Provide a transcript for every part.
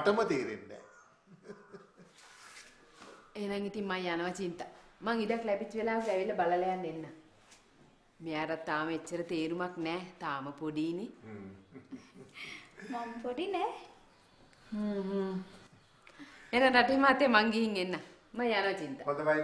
මටම තේරෙන්නේ එහෙනම් ඉතින් මම යනවා චින්තා. මං ඉඩක් ලැබිච්ච වෙලාවක ඇවිල්ලා බලලා යන්න එන්න. මෙයාට තාම එච්චර තේරුමක් නැහැ. තාම පොඩීනේ. මම පොඩි නෑ. හ්ම් හ්ම්. එහෙනම් රටේ මාතේ මං ගිහින් එන්න. මම යනවා චින්තා. හොඳ බයි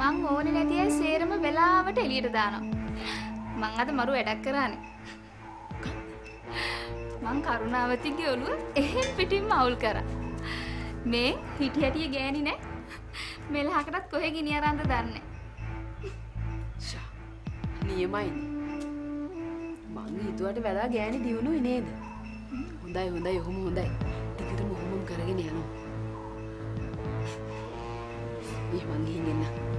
මං ඕනේ නැති අය සේරම වෙලාවට එළියට දානවා. මං අද මරු වැඩක් කරානේ. මං කරුණාවතිගේ ඔළුව එහෙම් පිටින්ම අවුල් කරා. මේ හිටි හැටිය ගෑණි නෑ. මෙලහකටත් කොහෙ ගිනි අරන්ද දන්නේ. ෂා. නියමයි. මං හිතුවට වඩා ගෑණි දියුණුවේ නේද? හොඳයි හොඳයි ඔහොම හොඳයි. ටිකටම ඔහොමම කරගෙන යනවා. ඊ මං ගිහින් එන්න.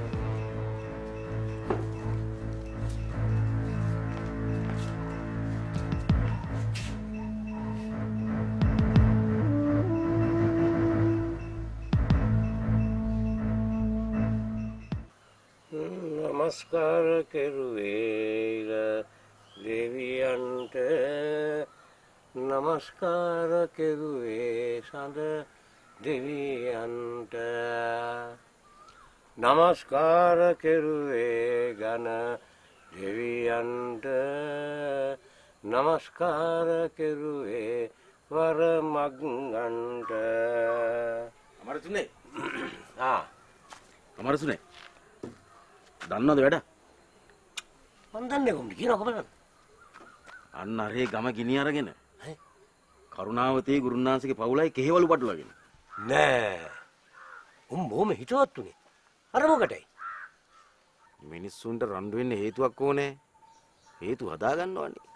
නමස්කාර කෙරුවේල දෙවියන්ට නමස්කාර කෙරුවේ සඳ දෙවියන්ට. නමස්කාර කෙරුවේ ගන දෙවියන්ට. නමස්කාර කෙරුවේ වර මග්ගන්ට. අමරතුනේ. අමරතුනේ දන්නවද වැඩ? මන් දන්නේ කොහොමද? කියනකො බලන්න. අන්න අරේ ගම ගිනි අරගෙන කරුණාවතී ගුරුනාන්සේගේ පවුලයි කෙහෙවලු පටලවාගෙන නෑ. උන් බොහොම හිතවත් උනේ. අර මොකටයි? මිනිස්සුන්ට රණ්ඩු වෙන්න හේතුවක් ඕනේ. හේතු හදා ගන්නවනේ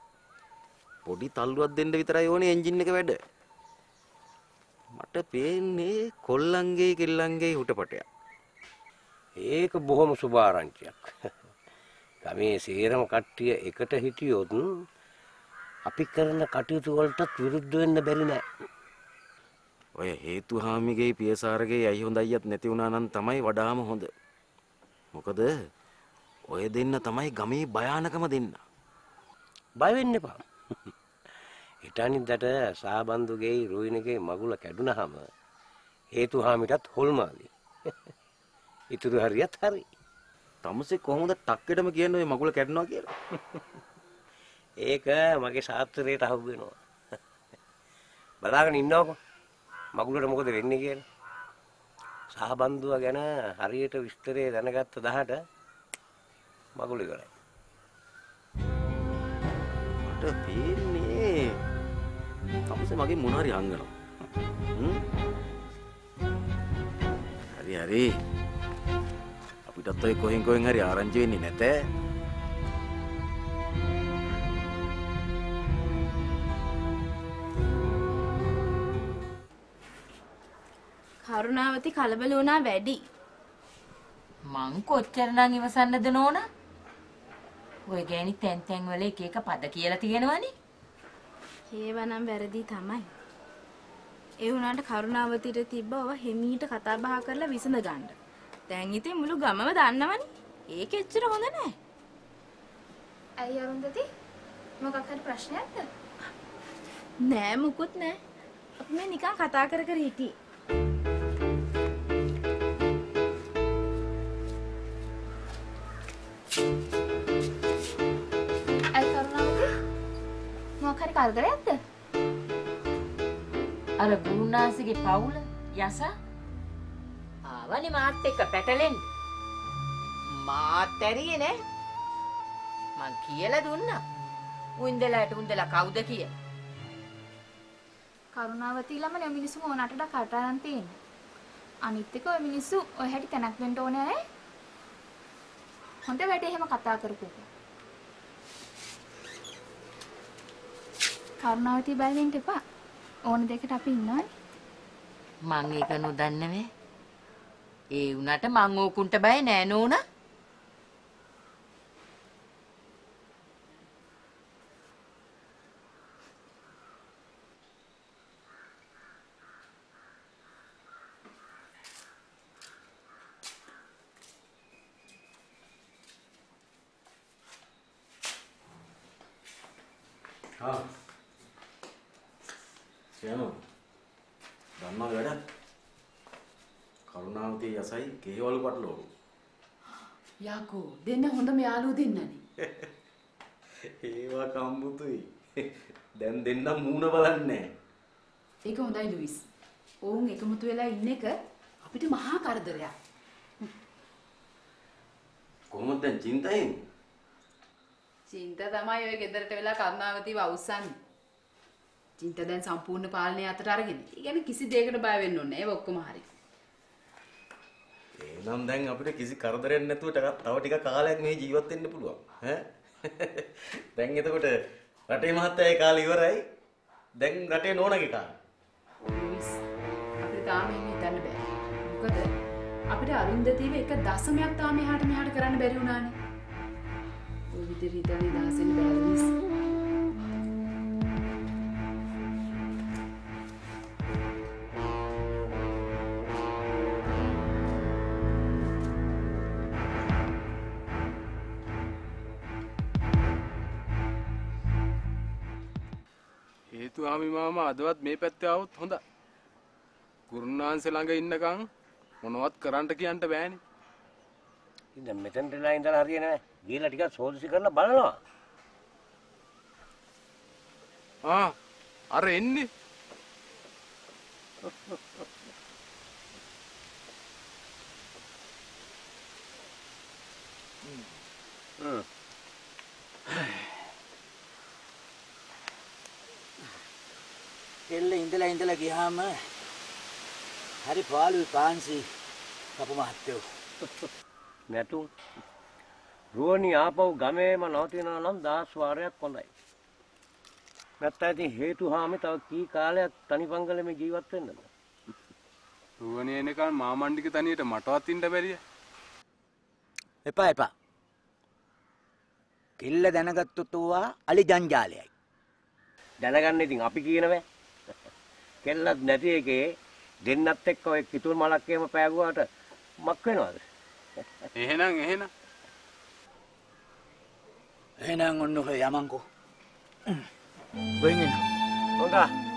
පොඩි තල්ලුවක් දෙන්න විතරයි ඕනේ එන්ජින් එක වැඩ. මට පේන්නේ කොල්ලන්ගේ කෙල්ලන්ගේ හුටපටයක් ඒක බොහොම සුභාරංචියක් ගමේ සේරම කට්ටිය එකට හිටියොත් අපි කරන කටයුතු වලටත් විරුද්ධ වෙන්න බැරි නෑ ඔය හේතු හාමිගේ පියසාරගේ අයි හොඳ අයියත් නැති වුණා නම් තමයි වඩාම හොඳ. මොකද ඔය දෙන්න තමයි ගමේ භයානකම දෙන්න. බය වෙන්න එපා හිටානිද්දට සාබන්දුගේ රුයිනගේ මගුල කැඩුනහම හේතු හාමිටත් හොල්මාලි ඉතුරු හරියත් හරි තමුසේ කොහොමද ටක්කෙටම කියන්නේ ඔය මගුල කැඩනවා කියලා? ඒක මගේ ශාස්ත්‍රයට අහු වෙනවා බලාගෙන ඉන්නවකෝ මගුලට මොකද වෙන්නේ කියලා සහබන්දුව ගැන හරියට විස්තරේ දැනගත්ත දහට මගුල ඉවරයි මට පේන්නේ තමුසේ මගේ මොන හරි අංගනවා. හ්ම්? හරි හරි. අපිටත් ඔය කොහෙන් කොහෙන් හරි ආරංචි වෙන්නේ නැත. කරුණාවති කලබල වුණා වැඩි. මං කොච්චරනම් ඉවසන්නද නෝනා? ඔය ගෑණි තැන් තැන් වල එක එක පද කියලා තියෙනවනේ. ඒවනම් වැරදි තමයි. ඒ වුණාට කරුණාවතිට තිබ්බ ඔව හෙමීට කතා බහ කරලා විසඳ ගන්න. දැන් ඉතින් මුළු ගමම දන්නවනේ. ඒක එච්චර හොඳ නෑ. ඇයි අරුන්දති? මොකක් හරි ප්‍රශ්නයක්ද? නෑ මුකුත් නෑ. අපි මේ නිකන් කතා කර කර හිටියේ. ඇයි කරුණාවති? මොකක් හරි කරදරයක්ද? අර ගුරුනාසිගේ පවුල යස ආවනේ මාත් එක්ක පැටලෙන්න. මාත් ඇරියේ නෑ. මං කියලා දුන්නා. උන්දලාට උන්දලා කවුද කියලා. කරුණාවති ළමනේ ඔය මිනිස්සු ඕනටට කටහඬ තියෙන්නේ. අනිත් එක ඔය මිනිස්සු ඔය හැටි තැනක් දෙන්න ඕනේ ඈ. හොඳ වැඩේ එහෙම කතා කරපුවා. කරුණාවති වෙන්න එපා. ඕන දෙයකට අපි ඉන්නවනේ. මං ඒක නොදන්නවේ. ඒ වුණාට මං ඕකුන්ට බය නෑ නෝනා. Ah. Siamo. Dammi la Karunawathi යසයි කේවල පටලෝ. යාකෝ දෙන්න හොඳම යාළුවෝ දෙන්නනේ. ඒවා කම්බුතුයි. දැන් දෙන්නම් මූණ බලන්නේ. ඒක හොඳයි ලුයිස්. ඔවුන් එකමුතු වෙලා ඉන්න එක අපිට මහා කරදරයක්. කොහොමද දැන් චින්තයෙන්? චින්ත තමයි ඔය ගෙදරට වෙලා කරුණාවතීව අවුස්සන්නේ. චින්ත දැන් සම්පූර්ණ පාලනය අතට අරගෙන. ඒ කියන්නේ කිසි දෙයකට බය වෙන්න ඕනේ. ඒක ඔක්කොම හරි. එහෙනම් දැන් අපිට කිසි කරදරයක් නැතුව ටිකක් තව ටික කාලයක් මේ ජීවත් වෙන්න පුළුවන්. ඈ? දැන් එතකොට රටේ මහත්තයාගේ කාලේ ඉවරයි. දැන් රටේ නෝනගේ කාලේ. ලුයිස් අපිට තාම එහෙම හිතන්න බෑ. මොකද අපිට අරුන්දතිව එක දශමයක් තාම එහාට මෙහාට කරන්න බැරි වුණානේ. ඔය විදිහට හිතන්නේ දහසෙන් බෑ ලුයිස්. ආමි මාමා අදවත් මේ පැත්තේ આવොත් හොඳයි. ගුරුනාන්සේ ළඟ ඉන්නකම් මොනවත් කරන්න කියන්න බෑනේ. ඉතින් මෙතෙන්ටලා ඉඳලා හරියන්නේ නැහැ. ගිහලා ටිකක් සෝදිසි කරලා බලනවා. ආ අර එන්නේ. එල්ල ඉඳලා ඉඳලා ගියාම හරි පාළුයි කාන්සි කපු මහත්තයෝ. නැතුම් රුවනි ආපහු ගමේම නවතිනවා නම් දහස් වාරයක් හොඳයි. නැත්නම් ඉතින් හේතු හාමි තව කී කාලයක් තනිපංගලෙම ජීවත් වෙන්නද? රුවනේ එනකන් මාමණ්ඩික තනියට මටවත් ඉන්න බැරිය. එපා එපා. කිල්ල දැනගත්තොත් ඌවා අලි ජංජාලයයි. දැනගන්න ඉතින් අපි කියනවෑ. කෙල්ලත් නැති එකේ දෙන්නත් එක්ක ඔය කිතුල් මලක් එහෙම පෑගුවාට මක් වෙනවද? එහෙනම් එහෙනම් එහෙනම් ඔන්න ඔය යමන්කෝ. වෙන්නේ. හොඳයි.